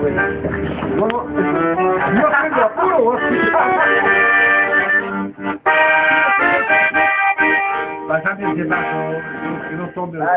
güey. No, no, no apuro, güey. Bastante ansiedad, que no tome. Ah,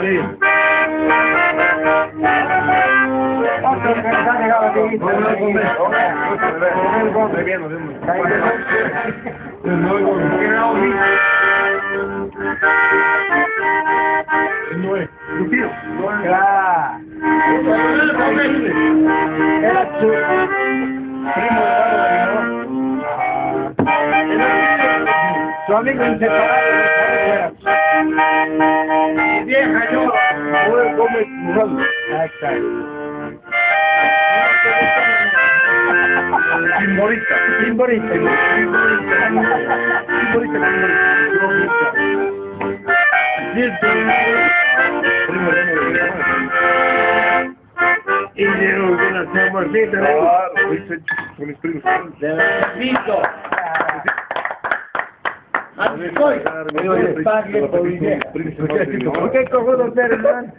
Yeah. Su amigo Vieja, yo. Mojado. Timborita. De mis hermanos. Y con la chamorcita. Claro, dice, con mis primos. Listo. Así soy. Oye, Pague por primos, dinero. primos, primos, ¿Por qué cojones eres, man?